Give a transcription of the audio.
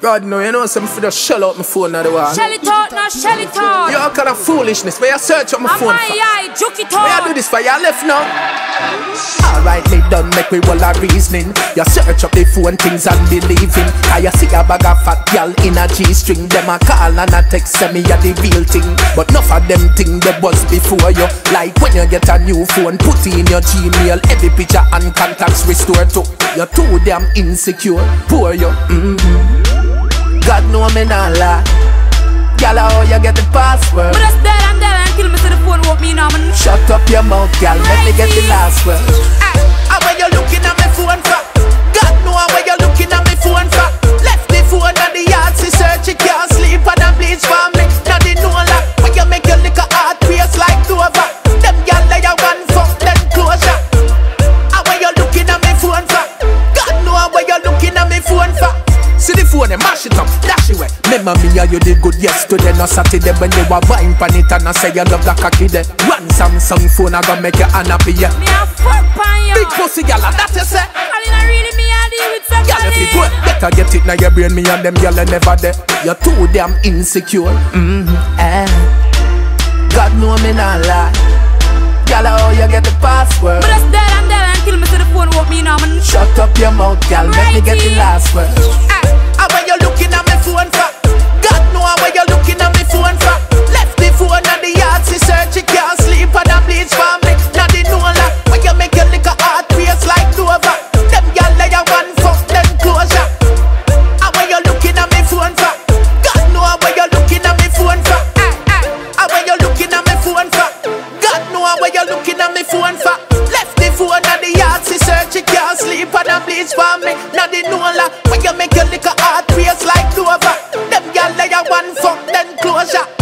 God no, you know something for just shell out my phone now the wall. Shell it out now, shell it out. You all kind of foolishness. Where you search up my phone I for? eye, juke it Why you out. do this for? You left now? Alright, lay done, make we all a reasoning. You search up the phone things and believing. I you see a bag of fat gal in a G-string. Them a call and a text, say me a the real thing. But enough of them thing they buzz before you. Like when you get a new phone, put in your Gmail. Every picture and contacts restore to. You're too damn insecure. Poor you. God know me not lie. Gal, how you get the password? But that's dead and dead until me see the phone woke me now. Man. Shut up your mouth, gal. Let me get the last word. Ah. Aye. And when you looking at my phone for God know when you looking at my phone for Left the phone at the yard, see search it can't sleep and a bleach family Now they know like when you make your liquor heart race like Dover Them gal they a one fuck then closure And when you looking at my phone for God know when you looking at me phone for phone and mash it up, dash it away Remember me and you did good yesterday, no Saturday When you were wine pan it and I say you love like a kid One Samsung phone I gonna make you unhappy yeah Me a fuck pan you. Big pussy gal, that you say I mean, I really me a deal with Girl, if it work, better get it now your brain. Me and them are never there. You're too damn insecure. Mm-hmm. Eh. God know me not lie. Girl, how you get the password? But that's dead and dead until me see the phone woke me now. Shut up your mouth, girl. Let me get the last word. Aye. When you look shot.